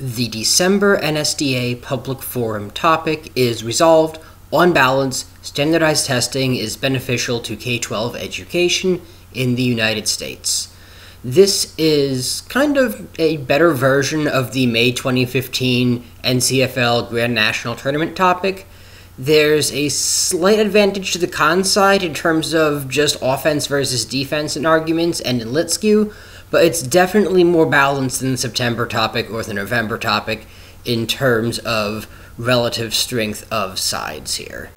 The December NSDA Public Forum topic is resolved. On balance, standardized testing is beneficial to K 12 education in the United States. This is kind of a better version of the May 2015 NCFL Grand National Tournament topic. There's a slight advantage to the con side in terms of just offense versus defense in arguments and in lit skew, but it's definitely more balanced than the September topic or the November topic in terms of relative strength of sides here.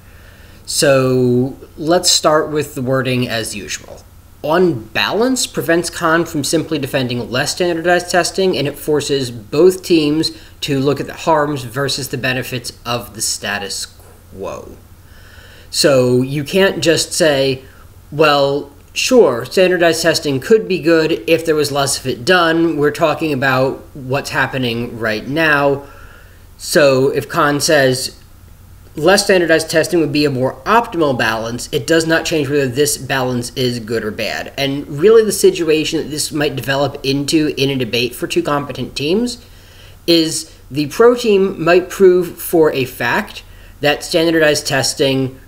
So let's start with the wording as usual. On balance, prevents con from simply defending less standardized testing, and it forces both teams to look at the harms versus the benefits of the status quo. So you can't just say, well, Sure, standardized testing could be good if there was less of it done. We're talking about what's happening right now. So if Con says less standardized testing would be a more optimal balance, it does not change whether this balance is good or bad. And really, the situation that this might develop into in a debate for two competent teams is the pro team might prove for a fact that standardized testing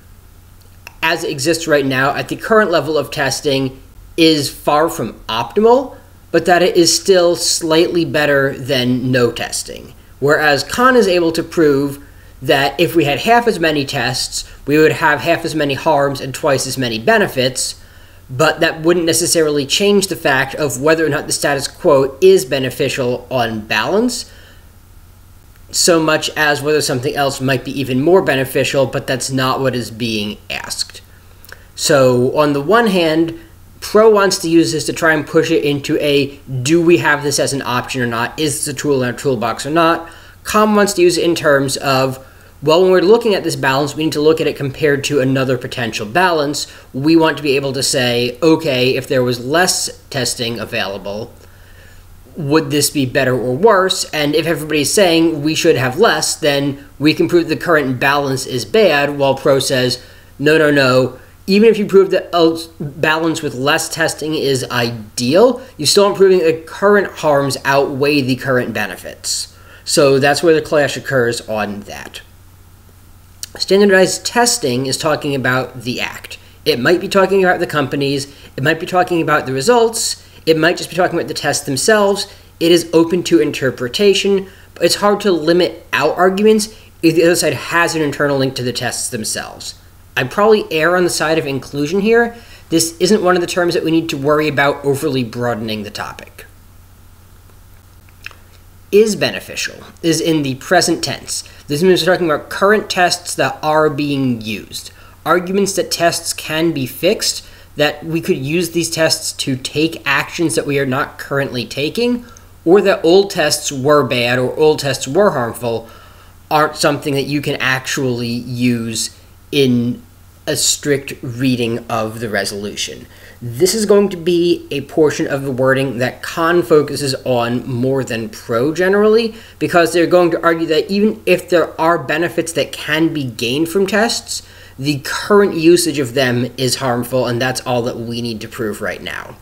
as it exists right now at the current level of testing is far from optimal, but that it is still slightly better than no testing. Whereas Con is able to prove that if we had half as many tests, we would have half as many harms and twice as many benefits, but that wouldn't necessarily change the fact of whether or not the status quo is beneficial on balance so much as whether something else might be even more beneficial, but that's not what is being asked. So, on the one hand, Pro wants to use this to try and push it into a do we have this as an option or not? Is this a tool in our toolbox or not? Con wants to use it in terms of well, when we're looking at this balance, we need to look at it compared to another potential balance. We want to be able to say, okay, if there was less testing available, would this be better or worse? And if everybody's saying we should have less, then we can prove the current balance is bad, while Pro says, no, no, no. Even if you prove that balance with less testing is ideal, you still aren't proving the current harms outweigh the current benefits. So that's where the clash occurs on that. Standardized testing is talking about the act. It might be talking about the companies, it might be talking about the results, it might just be talking about the tests themselves. It is open to interpretation, but it's hard to limit out arguments if the other side has an internal link to the tests themselves. I'd probably err on the side of inclusion here. This isn't one of the terms that we need to worry about overly broadening the topic. Is beneficial is in the present tense. This means we're talking about current tests that are being used. Arguments that tests can be fixed that we could use these tests to take actions that we are not currently taking, or that old tests were bad or old tests were harmful, aren't something that you can actually use in a strict reading of the resolution. This is going to be a portion of the wording that con focuses on more than pro generally, because they're going to argue that even if there are benefits that can be gained from tests, the current usage of them is harmful, and that's all that we need to prove right now.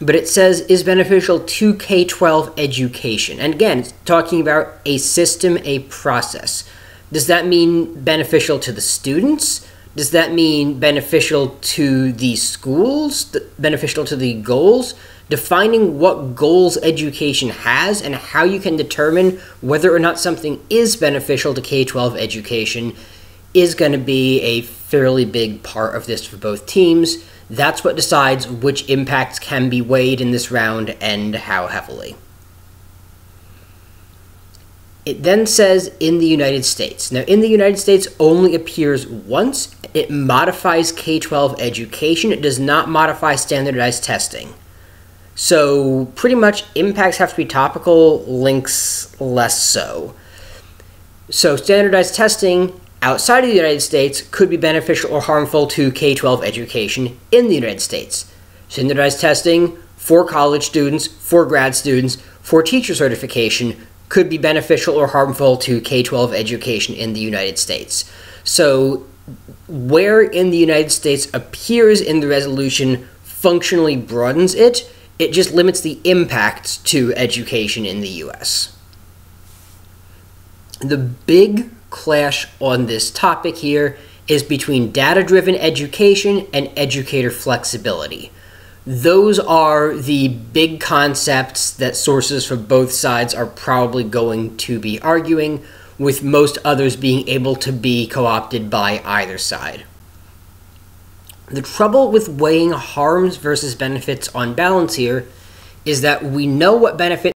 But it says is beneficial to K 12 education. And again, it's talking about a system, a process. Does that mean beneficial to the students? Does that mean beneficial to the schools? Beneficial to the goals? defining what goals education has and how you can determine whether or not something is beneficial to K 12 education is going to be a fairly big part of this for both teams. That's what decides which impacts can be weighed in this round and how heavily. It then says in the United States. Now, in the United States only appears once. It modifies K 12 education, it does not modify standardized testing. So pretty much impacts have to be topical, links less so. So standardized testing outside of the United States could be beneficial or harmful to K 12 education in the United States. Standardized testing for college students, for grad students, for teacher certification could be beneficial or harmful to K 12 education in the United States. So, where in the United States appears in the resolution functionally broadens it It just limits the impact to education in the US. The big clash on this topic here is between data driven education and educator flexibility. Those are the big concepts that sources from both sides are probably going to be arguing, with most others being able to be co opted by either side. The trouble with weighing harms versus benefits on balance here is that we know what benefit